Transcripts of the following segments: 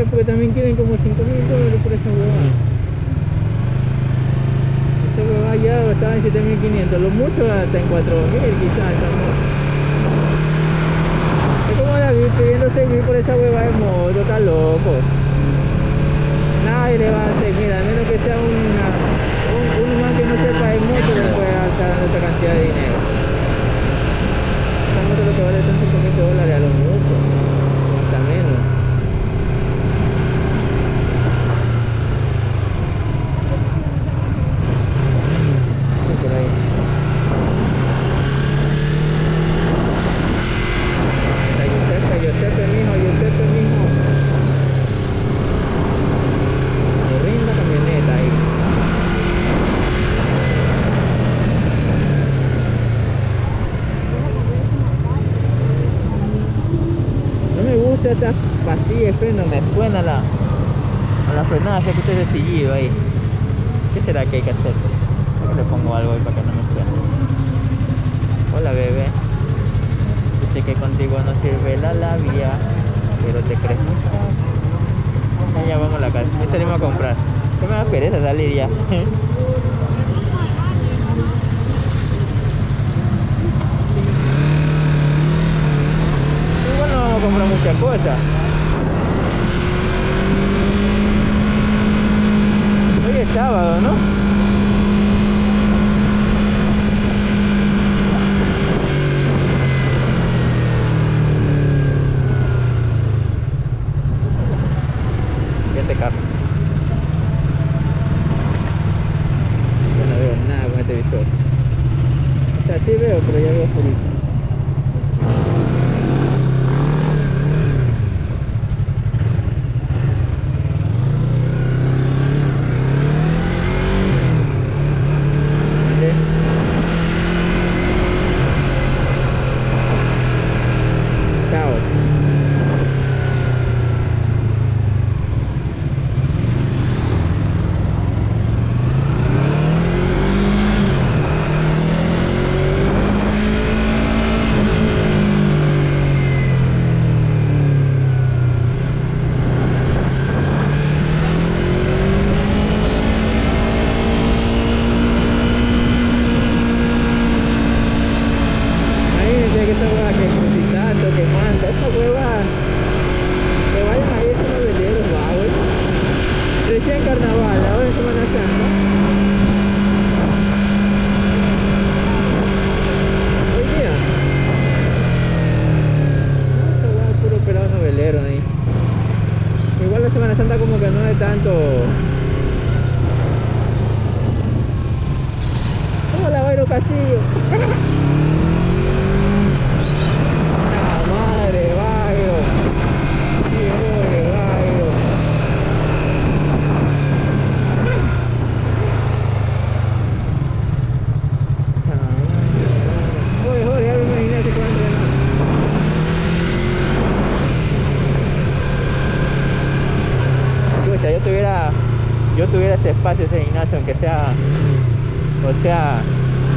ya porque también quieren como 5 mil dólares por esa huevada. Mm. Esta huevada ya estaba en 7500, lo mucho hasta en 4000 quizás, amor. Es como David pidiendo 6 mil por esa huevada de moto, está loco. Nadie le va a hacer, mira, a menos que sea una, un, un humano que no sepa de mucho le puede estar dando esta cantidad de dinero. Esta moto lo que vale son 5 mil dólares. No esta pastilla de freno, me suena la, a la frenada, se escucha ese sillido ahí. ¿Qué será que hay que hacer? Que le pongo algo ahí para que no me suene. Hola bebé. Yo sé que contigo no sirve la labia, pero te crees. Ya, ya vamos a la casa. Ya salimos a comprar. Ya me da pereza salir ya. Igual no vamos a comprar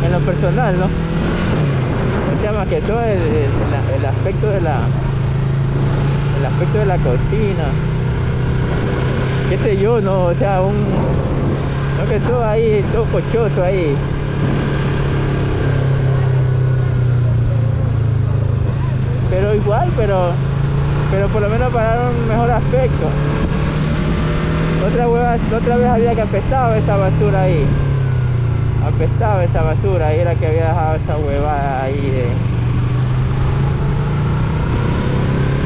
en lo personal, ¿no? O sea, más que todo el, el- aspecto de la el aspecto de la cocina. Qué sé yo, no, o sea, un no que todo ahí, todo cochoso ahí. Pero igual, pero pero por lo menos para un mejor aspecto. Otra hueva, otra vez había que apestaba esa basura ahí apestaba esa basura ahí era que había dejado esa huevada ahí de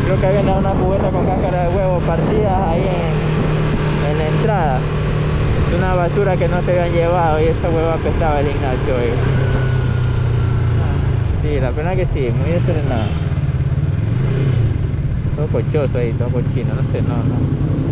creo que había dado una cubeta con cáscara de huevo partidas ahí en, la entrada. Una basura que no se habían llevado y esa hueva apestaba el Ignacio ahí. sí la pena que sí muy desordenado todo cochoso ahí todo cochino no sé no no